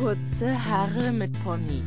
Kurze Haare mit Pony.